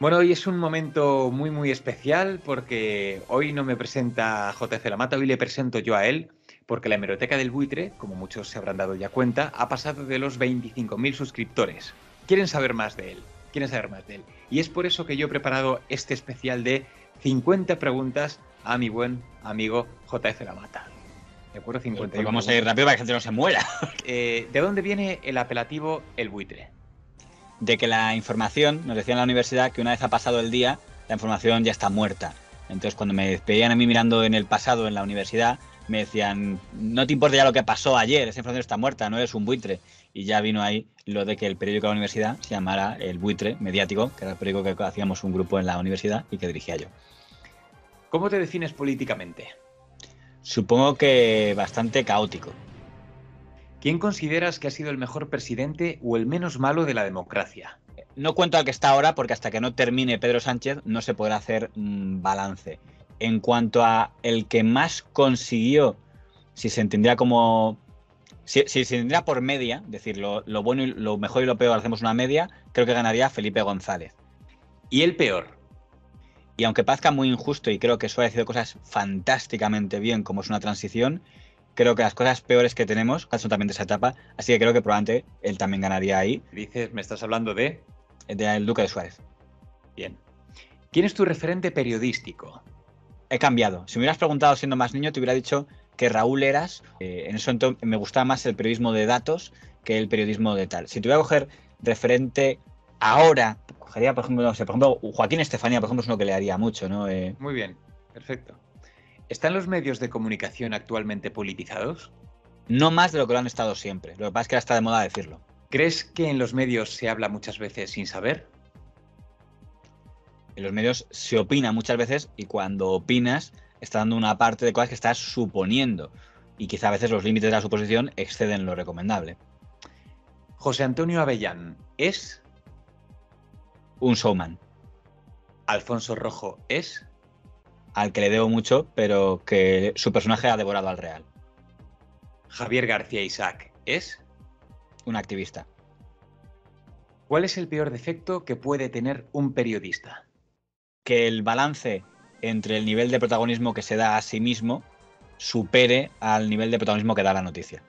Bueno, hoy es un momento muy muy especial porque hoy no me presenta JC Lamata, hoy le presento yo a él, porque la hemeroteca del buitre, como muchos se habrán dado ya cuenta, ha pasado de los 25.000 suscriptores. Quieren saber más de él, quieren saber más de él. Y es por eso que yo he preparado este especial de 50 preguntas a mi buen amigo JF Lamata. ¿De acuerdo? 51. Pues vamos a ir rápido para que la gente no se muera. Eh, ¿De dónde viene el apelativo el buitre? De que la información, nos decía en la universidad que una vez ha pasado el día, la información ya está muerta. Entonces cuando me veían a mí mirando en el pasado en la universidad, me decían, no te importa ya lo que pasó ayer, esa información está muerta, no eres un buitre. Y ya vino ahí lo de que el periódico de la universidad se llamara El Buitre Mediático, que era el periódico que hacíamos un grupo en la universidad y que dirigía yo. ¿Cómo te defines políticamente? Supongo que bastante caótico. ¿Quién consideras que ha sido el mejor presidente o el menos malo de la democracia? No cuento al que está ahora porque hasta que no termine Pedro Sánchez no se podrá hacer mm, balance. En cuanto a el que más consiguió, si se entendería como si, se entendiera por media, es decir, lo, bueno y lo mejor y lo peor hacemos una media, creo que ganaría Felipe González. ¿Y el peor? Y aunque parezca muy injusto y creo que eso ha decidido cosas fantásticamente bien, como es una transición, creo que las cosas peores que tenemos son también de esa etapa, así que creo que probablemente él también ganaría ahí. Dices, me estás hablando de... De el Duque de Suárez. Bien. ¿Quién es tu referente periodístico? He cambiado. Si me hubieras preguntado siendo más niño, te hubiera dicho que Raúl Eras, eh, en eso entonces me gustaba más el periodismo de datos que el periodismo de tal. Si te voy a coger referente ahora, cogería, por ejemplo, no sé, por ejemplo, Joaquín Estefanía, por ejemplo, es uno que le haría mucho, ¿no? Eh, Muy bien, perfecto. ¿Están los medios de comunicación actualmente politizados? No más de lo que lo han estado siempre. Lo que pasa es que ahora está de moda decirlo. ¿Crees que en los medios se habla muchas veces sin saber? En los medios se opina muchas veces y cuando opinas está dando una parte de cosas que estás suponiendo. Y quizá a veces los límites de la suposición exceden lo recomendable. José Antonio Avellán es... Un showman. Alfonso Rojo es al que le debo mucho, pero que su personaje ha devorado al real. Javier García Isaac es un activista. ¿Cuál es el peor defecto que puede tener un periodista? Que el balance entre el nivel de protagonismo que se da a sí mismo supere al nivel de protagonismo que da la noticia.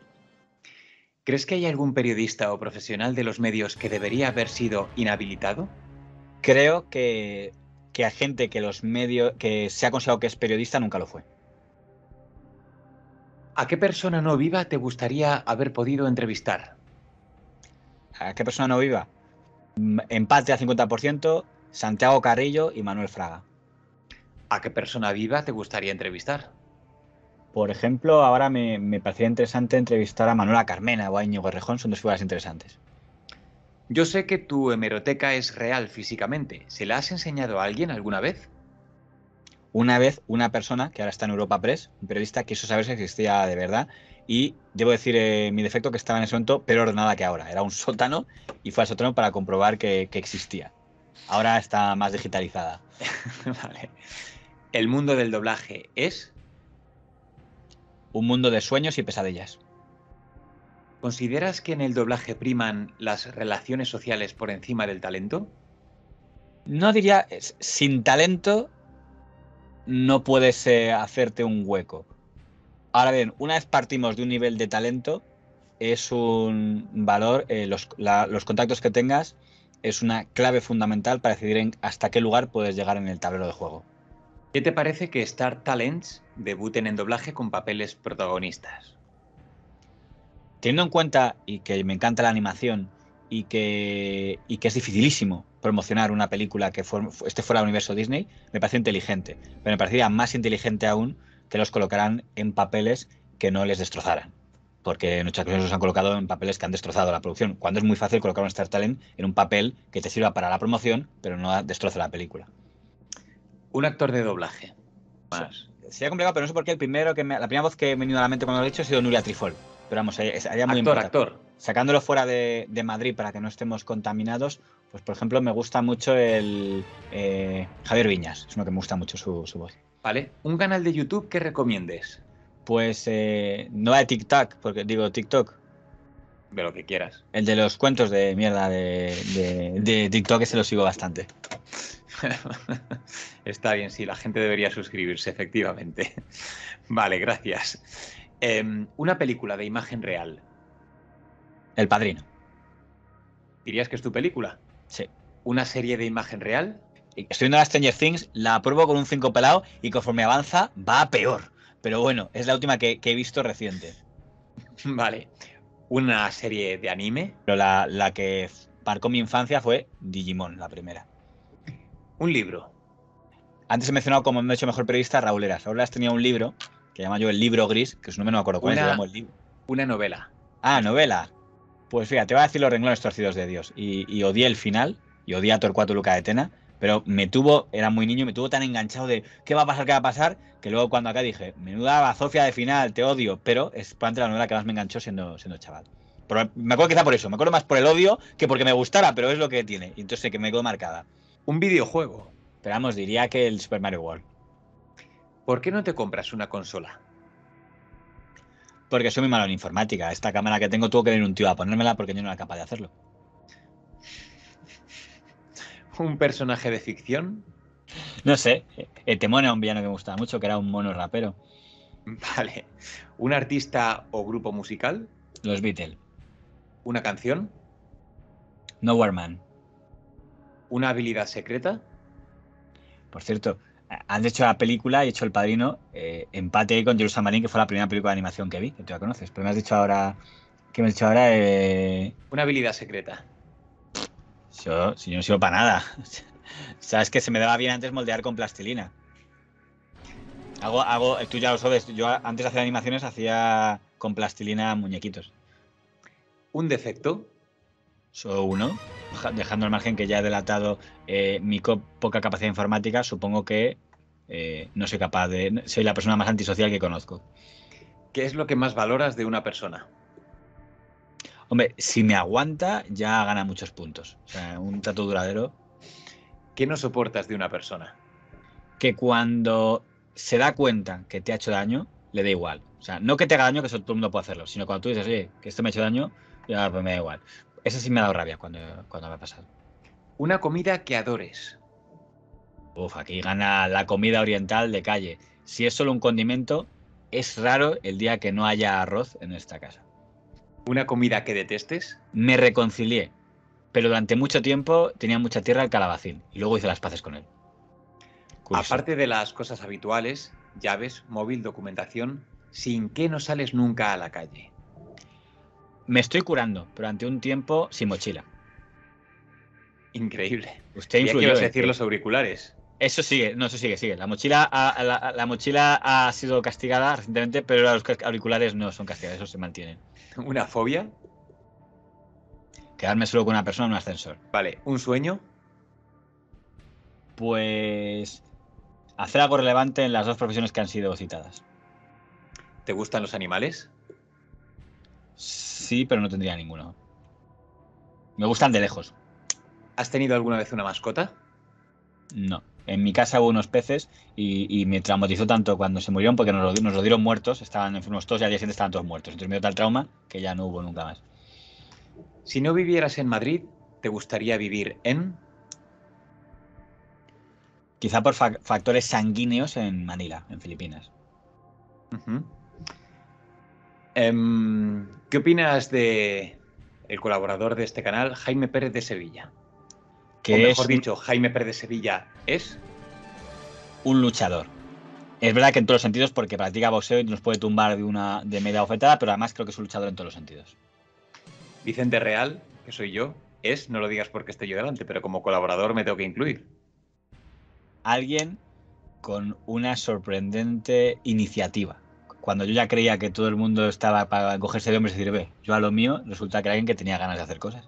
¿Crees que hay algún periodista o profesional de los medios que debería haber sido inhabilitado? Creo que que a gente que los medios que se ha considerado que es periodista nunca lo fue. ¿A qué persona no viva te gustaría haber podido entrevistar? ¿A qué persona no viva? Empate al 50%, Santiago Carrillo y Manuel Fraga. ¿A qué persona viva te gustaría entrevistar? Por ejemplo, ahora me, me parecería interesante entrevistar a Manuela Carmena o a Íñigo Rejón, son dos figuras interesantes. Yo sé que tu hemeroteca es real físicamente. ¿Se la has enseñado a alguien alguna vez? Una vez una persona, que ahora está en Europa Press, un periodista, quiso saber si existía de verdad. Y debo decir eh, mi defecto que estaba en ese momento peor ordenada que ahora. Era un sótano y fue al sótano para comprobar que, que existía. Ahora está más digitalizada. vale. ¿El mundo del doblaje es? Un mundo de sueños y pesadillas. ¿Consideras que en el doblaje priman las relaciones sociales por encima del talento? No diría, sin talento no puedes eh, hacerte un hueco. Ahora bien, una vez partimos de un nivel de talento, es un valor, eh, los, contactos que tengas es una clave fundamental para decidir hasta qué lugar puedes llegar en el tablero de juego. ¿Qué te parece que Star Talents debuten en doblaje con papeles protagonistas? Teniendo en cuenta y que me encanta la animación y que, que es dificilísimo promocionar una película que esté fuera del universo Disney, me parece inteligente. Pero me parecería más inteligente aún que los colocaran en papeles que no les destrozaran. Porque en muchas ocasiones los han colocado en papeles que han destrozado la producción. Cuando es muy fácil colocar un Star Talent en un papel que te sirva para la promoción, pero no destroza la película. Un actor de doblaje. Más. Sería complicado, pero no sé por qué el primero que la primera voz que me ha venido a la mente cuando lo he dicho ha sido Nuria Trifol. Pero vamos, sería muy actor, actor. Sacándolo fuera de, Madrid para que no estemos contaminados, pues por ejemplo me gusta mucho el eh, Javier Viñas, es uno que me gusta mucho su, voz. Vale, un canal de YouTube que recomiendes. Pues eh, no de TikTok, porque digo TikTok. De lo que quieras. El de los cuentos de mierda de, de, de TikTok, ese lo sigo bastante. Está bien, sí, la gente debería suscribirse, efectivamente. Vale, gracias. Em, una película de imagen real. El Padrino. ¿Dirías que es tu película? Sí. ¿Una serie de imagen real? Estoy viendo la Stranger Things, la apruebo con un 5 pelado y conforme avanza va a peor. Pero bueno, es la última que, que he visto reciente. Vale. ¿Una serie de anime? Pero la, la que marcó mi infancia fue Digimon, la primera. Un libro. Antes he mencionado como me he hecho mejor periodista Raúl Eras. Raúl Eras tenía un libro que llama yo El Libro Gris, que su nombre no me acuerdo cuál es, Una- se llama el libro. Una novela. Ah, novela. Pues fíjate, te voy a decir los renglones torcidos de Dios. Y, y odié el final, y odié a Torcuato Luca de Tena, pero me tuvo, era muy niño, me tuvo tan enganchado de qué va a pasar, qué va a pasar, que luego cuando acá dije, menuda bazofia de final, te odio, pero es probablemente la novela que más me enganchó siendo, siendo chaval. Pero me acuerdo quizá por eso, me acuerdo más por el odio que porque me gustara, pero es lo que tiene. Y entonces sé que me quedó marcada. Un videojuego. Pero vamos, diría que el Super Mario World. ¿Por qué no te compras una consola? Porque soy muy malo en informática. Esta cámara que tengo tuvo que venir un tío a ponérmela porque yo no era capaz de hacerlo. ¿Un personaje de ficción? No sé, Etemón era un villano que me gustaba mucho, que era un mono rapero. Vale. ¿Un artista o grupo musical? Los Beatles. ¿Una canción? Nowhere Man. ¿Una habilidad secreta? Por cierto, han hecho la película y hecho El Padrino, eh, empate con Jerusalén Marín, que fue la primera película de animación que vi, que tú ya conoces. Pero me has dicho ahora. ¿Qué me has dicho ahora? Eh, Una habilidad secreta. yo, si yo no sirvo para nada. Sabes que se me daba bien antes moldear con plastilina. Hago, hago, tú ya lo sabes, yo antes de hacer animaciones hacía con plastilina muñequitos. ¿Un defecto? Solo uno, dejando al margen que ya he delatado eh, mi poca capacidad informática, supongo que eh, no soy capaz de. Soy la persona más antisocial que conozco. ¿Qué es lo que más valoras de una persona? Hombre, si me aguanta, ya gana muchos puntos. O sea, un trato duradero. ¿Qué no soportas de una persona? Que cuando se da cuenta que te ha hecho daño, le da igual. O sea, no que te haga daño, que eso todo el mundo puede hacerlo, sino cuando tú dices, oye, que esto me ha hecho daño, ya pues me da igual. Eso sí me ha dado rabia cuando, cuando me ha pasado. Una comida que adores. Uf, aquí gana la comida oriental de calle. Si es solo un condimento, es raro el día que no haya arroz en esta casa. Una comida que detestes. Me reconcilié, pero durante mucho tiempo tenía mucha tierra el calabacín y luego hice las paces con él. Curioso. Aparte de las cosas habituales, llaves, móvil, documentación, ¿sin qué no sales nunca a la calle? Me estoy curando, pero ante un tiempo sin mochila. Increíble. Usted influyó. ibas a decir los auriculares. Eso sigue, no, eso sigue, sigue. La mochila, ha- la, la mochila ha sido castigada recientemente, pero los auriculares no son castigados, esos se mantienen. Una fobia. Quedarme solo con una persona en un ascensor. Vale. Un sueño. Pues hacer algo relevante en las dos profesiones que han sido citadas. ¿Te gustan los animales? Sí, pero no tendría ninguno. Me gustan de lejos. ¿Has tenido alguna vez una mascota? No. En mi casa hubo unos peces y, y me traumatizó tanto cuando se murieron porque nos lo, nos lo dieron muertos, estaban enfermos todos y al día siguiente estaban todos muertos. Entonces me dio tal trauma que ya no hubo nunca más. Si no vivieras en Madrid, ¿te gustaría vivir en? Quizá por fa- factores sanguíneos en Manila, en Filipinas. Ujú. Em, ¿Qué opinas de el colaborador de este canal, Jaime Pérez de Sevilla? Que o mejor es dicho, Jaime Pérez de Sevilla es. un luchador. Es verdad que en todos los sentidos, porque practica boxeo y nos puede tumbar de una de media bofetada, pero además creo que es un luchador en todos los sentidos. Vicente Real, que soy yo, es, no lo digas porque esté yo delante, pero como colaborador me tengo que incluir. Alguien con una sorprendente iniciativa. Cuando yo ya creía que todo el mundo estaba para cogerse de hombres y decir, ve, yo a lo mío, resulta que era alguien que tenía ganas de hacer cosas.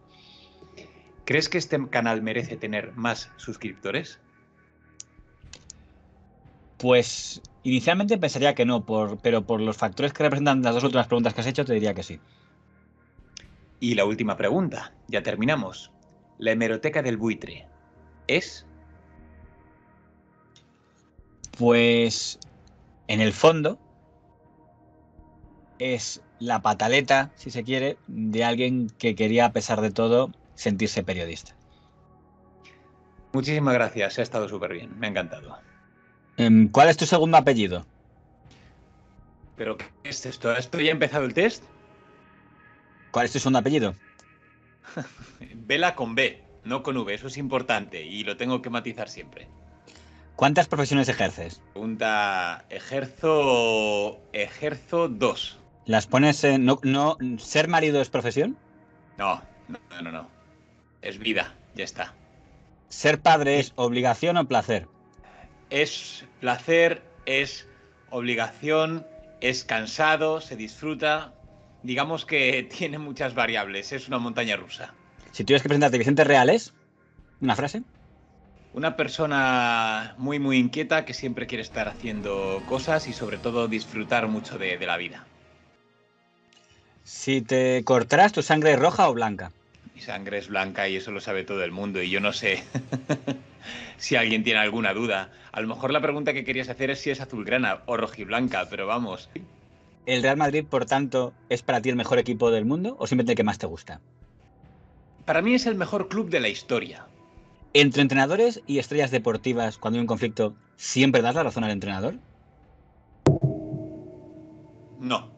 ¿Crees que este canal merece tener más suscriptores? Pues inicialmente pensaría que no, por, pero por los factores que representan las dos últimas preguntas que has hecho, te diría que sí. Y la última pregunta, ya terminamos. La hemeroteca del buitre es. Pues en el fondo es la pataleta, si se quiere, de alguien que quería, a pesar de todo, sentirse periodista. Muchísimas gracias, ha estado súper bien, me ha encantado. Em, ¿Cuál es tu segundo apellido? ¿Pero qué es esto? ¿Esto ya ha empezado el test? ¿Cuál es tu segundo apellido? Vela con B, no con V, eso es importante y lo tengo que matizar siempre. ¿Cuántas profesiones ejerces? Pregunta, ejerzo, ejerzo dos. ¿Las pones en... No, no, ¿Ser marido es profesión? No, no, no, no. Es vida, ya está. ¿Ser padre es obligación o placer? Es placer, es obligación, es cansado, se disfruta. Digamos que tiene muchas variables, es una montaña rusa. Si tuvieras que presentarte Vicente Reales, ¿una frase? Una persona muy, muy inquieta que siempre quiere estar haciendo cosas y sobre todo disfrutar mucho de, de la vida. Si te cortaras, ¿tu sangre es roja o blanca? Mi sangre es blanca y eso lo sabe todo el mundo y yo no sé si alguien tiene alguna duda. A lo mejor la pregunta que querías hacer es si es azulgrana o rojiblanca, pero vamos. ¿El Real Madrid, por tanto, es para ti el mejor equipo del mundo o simplemente el que más te gusta? Para mí es el mejor club de la historia. ¿Entre entrenadores y estrellas deportivas, cuando hay un conflicto, siempre das la razón al entrenador? No,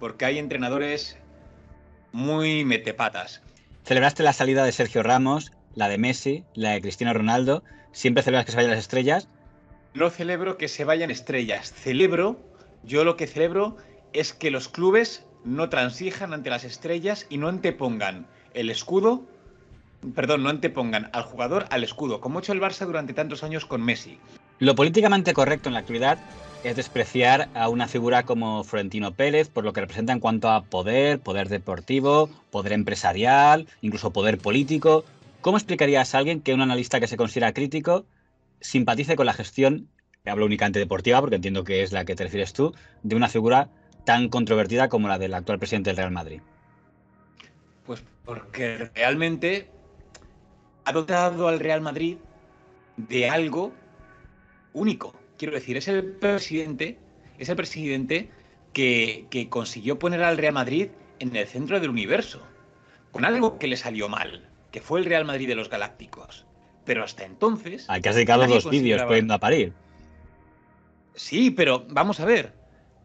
porque hay entrenadores muy metepatas. Celebraste la salida de Sergio Ramos, la de Messi, la de Cristiano Ronaldo. ¿Siempre celebras que se vayan las estrellas? No celebro que se vayan estrellas. Celebro, yo lo que celebro es que los clubes no transijan ante las estrellas y no antepongan el escudo, perdón, no antepongan al jugador al escudo, como ha hecho el Barça durante tantos años con Messi. Lo políticamente correcto en la actualidad es despreciar a una figura como Florentino Pérez por lo que representa en cuanto a poder, poder deportivo, poder empresarial, incluso poder político. ¿Cómo explicarías a alguien que un analista que se considera crítico simpatice con la gestión, hablo únicamente deportiva porque entiendo que es la que te refieres tú, de una figura tan controvertida como la del actual presidente del Real Madrid? Pues porque realmente ha dotado al Real Madrid de algo único. Quiero decir, es el presidente, es el presidente que, que, consiguió poner al Real Madrid en el centro del universo, con algo que le salió mal, que fue el Real Madrid de los Galácticos. Pero hasta entonces. Hay que has dedicado dos vídeos poniendo a parir. Sí, pero vamos a ver.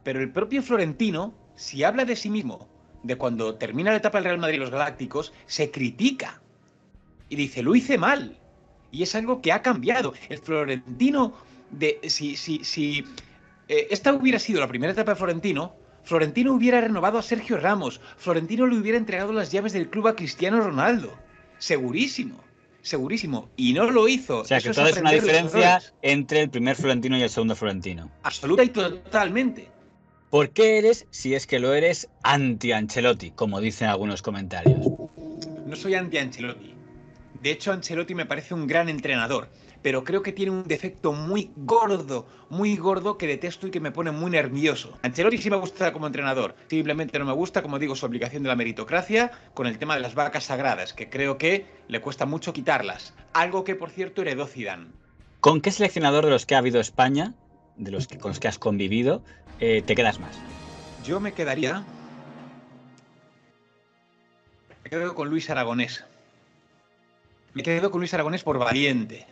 Pero el propio Florentino, si habla de sí mismo, de cuando termina la etapa del Real Madrid y los Galácticos, se critica. Y dice, lo hice mal. Y es algo que ha cambiado. El Florentino de si, si, si eh, esta hubiera sido la primera etapa de Florentino, Florentino hubiera renovado a Sergio Ramos, Florentino le hubiera entregado las llaves del club a Cristiano Ronaldo. Segurísimo, segurísimo. Y no lo hizo. O sea, que toda es una diferencia entre el primer Florentino y el segundo Florentino. Absoluta y totalmente. ¿Por qué eres, si es que lo eres, anti-Ancelotti, como dicen algunos comentarios? No soy anti-Ancelotti. De hecho, Ancelotti me parece un gran entrenador pero creo que tiene un defecto muy gordo, muy gordo que detesto y que me pone muy nervioso. Ancelotti sí me gusta como entrenador, simplemente no me gusta, como digo, su obligación de la meritocracia con el tema de las vacas sagradas, que creo que le cuesta mucho quitarlas. Algo que, por cierto, heredó Zidane. ¿Con qué seleccionador de los que ha habido España, de los que, con los que has convivido, eh, te quedas más? Yo me quedaría... Me quedo con Luis Aragonés. Me quedo con Luis Aragonés por valiente.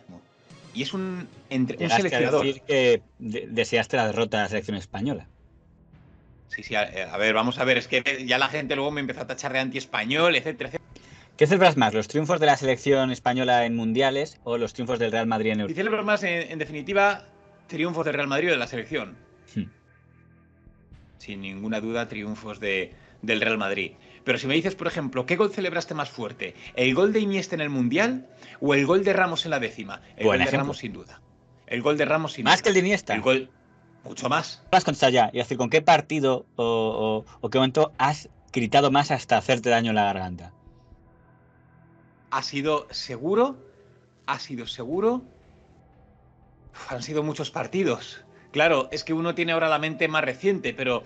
Y es un, entre, un seleccionador. Que decir que deseaste la derrota de la selección española. Sí, sí, a, a, ver, vamos a ver, es que ya la gente luego me empezó a tachar de anti-español, etcétera, etcétera. ¿Qué celebras más, los triunfos de la selección española en mundiales o los triunfos del Real Madrid en Europa? Y celebro más, en, en, definitiva, triunfos del Real Madrid o de la selección. Hmm. Sin ninguna duda, triunfos de, del Real Madrid. Pero si me dices, por ejemplo, ¿qué gol celebraste más fuerte? ¿El gol de Iniesta en el Mundial o el gol de Ramos en la décima? El Buen gol de. Ramos sin duda. El gol de Ramos sin Más duda. que el de Iniesta. El gol, mucho más. Vas contestar ya y decir, ¿con qué partido o, o, o qué momento has gritado más hasta hacerte daño en la garganta? Ha sido seguro, ha sido seguro. Uf, han sido muchos partidos. Claro, es que uno tiene ahora la mente más reciente, pero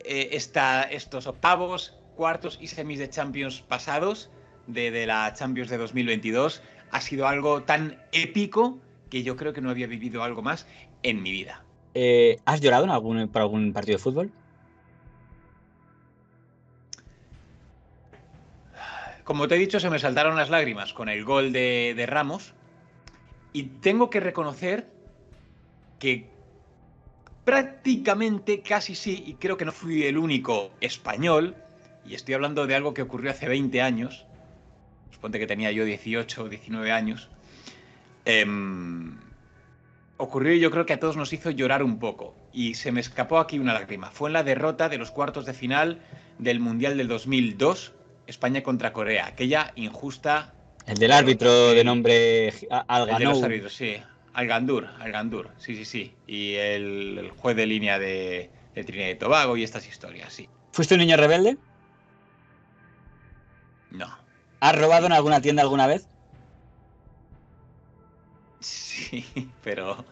eh, esta, estos octavos, cuartos y semis de Champions pasados, de, de, la Champions de 2022, ha sido algo tan épico que yo creo que no había vivido algo más en mi vida. Eh, ¿Has llorado en algún, por algún partido de fútbol? Como te he dicho, se me saltaron las lágrimas con el gol de, de Ramos Y tengo que reconocer que prácticamente casi sí, y creo que no fui el único español, y estoy hablando de algo que ocurrió hace 20 años, suponte que tenía yo 18 o 19 años, em, ocurrió y yo creo que a todos nos hizo llorar un poco. Y se me escapó aquí una lágrima. Fue en la derrota de los cuartos de final del Mundial del 2002, España contra Corea. Aquella injusta... El del árbitro de nombre Al El de los árbitros, sí. Algandur, Algandur, sí, sí, sí. Y el, juez de línea de, de Trinidad y Tobago y estas historias, sí. ¿Fuiste un niño rebelde? No. ¿Has robado en alguna tienda alguna vez? Sí, pero.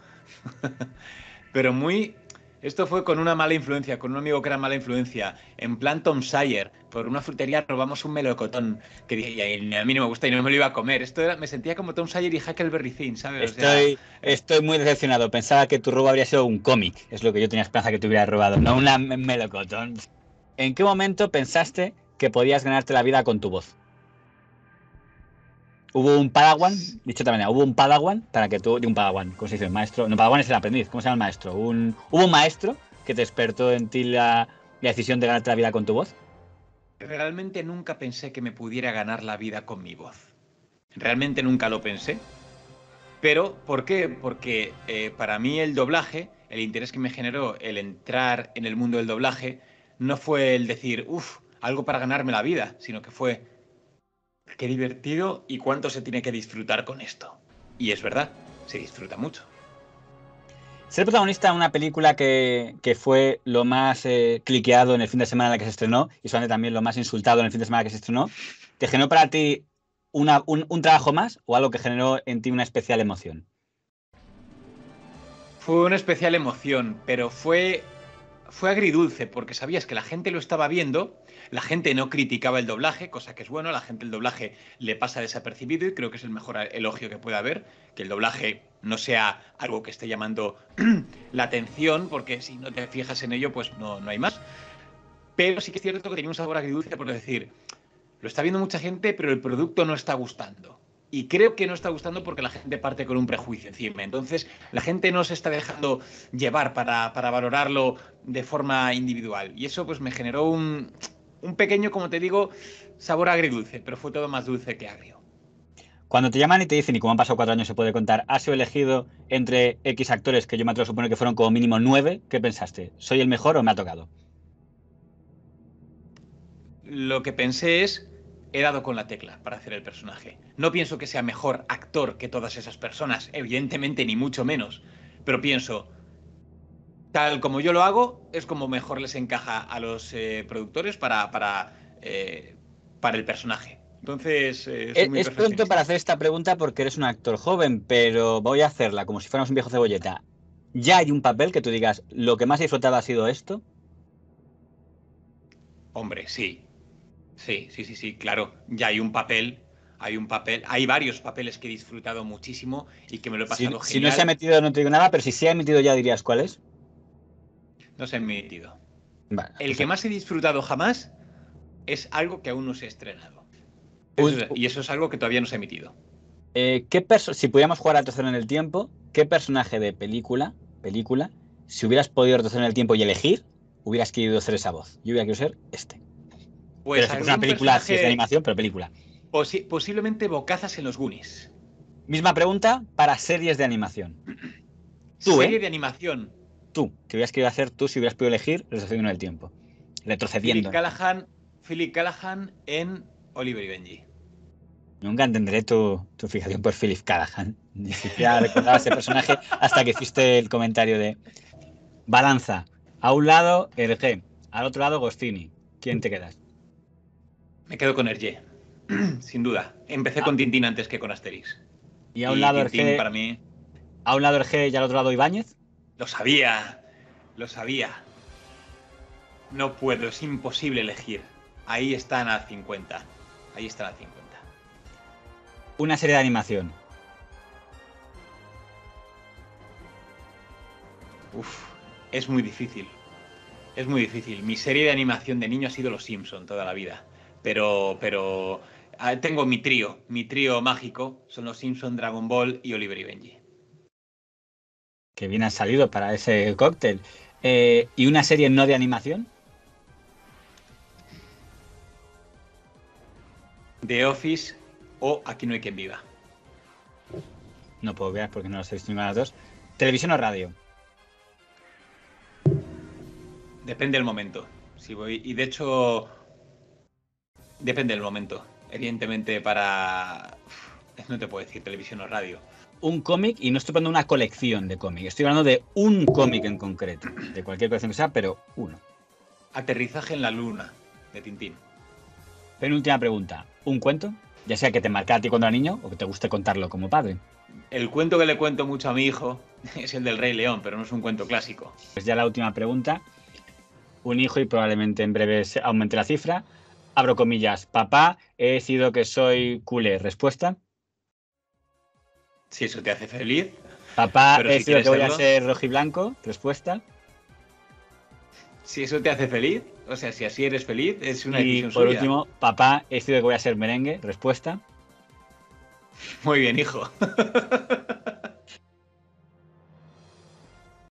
pero muy. Esto fue con una mala influencia, con un amigo que era mala influencia. En plan Tom Sawyer, por una frutería robamos un melocotón que y a mí no me gusta y no me lo iba a comer. Esto era, me sentía como Tom Sawyer y Huckleberry Finn, ¿sabes? Estoy, estoy muy decepcionado. Pensaba que tu robo habría sido un cómic, es lo que yo tenía esperanza que te hubiera robado, no una melocotón. ¿En qué momento pensaste que podías ganarte la vida con tu voz? Hubo un Padawan, dicho también, hubo un Padawan para que tú, de un Padawan, ¿cómo se dice? maestro, no, Padawan es el aprendiz, ¿cómo se llama el maestro? Un, hubo un maestro que te despertó en ti la, decisión de ganarte la vida con tu voz. Realmente nunca pensé que me pudiera ganar la vida con mi voz. Realmente nunca lo pensé. Pero, ¿por qué? Porque eh, para mí el doblaje, el interés que me generó el entrar en el mundo del doblaje, no fue el decir, uff, algo para ganarme la vida, sino que fue, qué divertido y cuánto se tiene que disfrutar con esto. Y es verdad, se disfruta mucho. Ser protagonista de una película que, fue lo más eh, cliqueado en el fin de semana en la que se estrenó y solamente también lo más insultado en el fin de semana que se estrenó, ¿te generó para ti un, un, trabajo más o algo que generó en ti una especial emoción? Fue una especial emoción, pero fue, fue agridulce porque sabías que la gente lo estaba viendo la gente no criticaba el doblaje, cosa que es bueno, la gente el doblaje le pasa desapercibido y creo que es el mejor elogio que puede haber, que el doblaje no sea algo que esté llamando la atención, porque si no te fijas en ello, pues no, no hay más. Pero sí que es cierto que tenía un sabor agridulce por decir, lo está viendo mucha gente, pero el producto no está gustando. Y creo que no está gustando porque la gente parte con un prejuicio encima. Entonces, la gente no se está dejando llevar para, para valorarlo de forma individual. Y eso pues me generó un, un pequeño, como te digo, sabor agridulce, pero fue todo más dulce que agrio. Cuando te llaman y te dicen, y como han pasado cuatro años se puede contar, has sido elegido entre X actores que yo me atrevo a suponer que fueron como mínimo nueve, ¿qué pensaste? ¿Soy el mejor o me ha tocado? Lo que pensé es, he dado con la tecla para hacer el personaje. No pienso que sea mejor actor que todas esas personas, evidentemente ni mucho menos, pero pienso, tal como yo lo hago, es como mejor les encaja a los eh, productores para, para, eh, para, el personaje. Entonces, eh, es, pronto para hacer esta pregunta porque eres un actor joven, pero voy a hacerla como si fuéramos un viejo cebolleta. ¿Ya hay un papel que tú digas, lo que más he disfrutado ha sido esto? Hombre, sí. Sí, sí, sí, sí, claro. Ya hay un papel hay un papel, hay varios papeles que he disfrutado muchísimo y que me lo he pasado genial. Si no se ha metido, no te digo nada, pero si se ha emitido ya dirías cuál es no se ha emitido. el que más he disfrutado jamás es algo que aún no se ha estrenado. y eso es algo que todavía no se ha emitido. Eh, si pudiéramos jugar a retroceder en el tiempo, ¿qué personaje de película, película, si hubieras podido retroceder en el tiempo y elegir, hubieras querido ser esa voz? Yo hubiera querido ser este. Pues es una película, si es de animación, pero película. posiblemente Bocazas en los Goonies. Misma pregunta para series de animación. Serie ¿eh? de animación tú, ¿qué hubieras querido hacer tú si hubieras podido elegir retrocediendo en el tiempo? Retrocediendo. Philip Callahan, Philip Callahan en Oliver y Benji. Nunca entenderé tu, fijación por Philip Callahan. Ni siquiera recordaba ese personaje hasta que hiciste el comentario de balanza. A un lado, Hergé. Al otro lado, Gostini. ¿Quién te quedas? Me quedo con Hergé. Sin duda. Empecé con ah. Tintín antes que con Asterix. Y a un lado Hergé. Para mí. A un lado Hergé y al otro lado Ibáñez. Lo sabía, lo sabía. No puedo, es imposible elegir. Ahí están a 50. Ahí están a 50. Una serie de animación. Uf, es muy difícil. Es muy difícil. Mi serie de animación de niño ha sido Los Simpson toda la vida. Pero, pero Ah, tengo mi trío, mi trío mágico, son los Simpson, Dragon Ball y Oliver y Benji. Que bien han salido para ese cóctel. Eh, ¿Y una serie no de animación? The Office o Aquí no hay quien viva. No puedo ver porque no las he visto ninguna de las dos. ¿Televisión o radio? Depende del momento. Si voy, y de hecho, depende del momento. Evidentemente, para. No te puedo decir televisión o radio. Un cómic, y no estoy hablando de una colección de cómics, estoy hablando de un cómic en concreto, de cualquier colección que sea, pero uno. Aterrizaje en la luna, de Tintín. Penúltima pregunta. ¿Un cuento? Ya sea que te marca a ti cuando era niño o que te guste contarlo como padre. El cuento que le cuento mucho a mi hijo es el del Rey León, pero no es un cuento clásico. Pues ya la última pregunta. Un hijo y probablemente en breve se aumente la cifra. Abro comillas. Papá, he decidido que soy culé. Respuesta. Si eso te hace feliz. Papá, he si decidido que quieres voy a ser rojiblanco. Respuesta. Si eso te hace feliz, o sea, si así eres feliz, es una y decisión por suya. último, papá, he decidido que voy a ser merengue. Respuesta. Muy bien, hijo.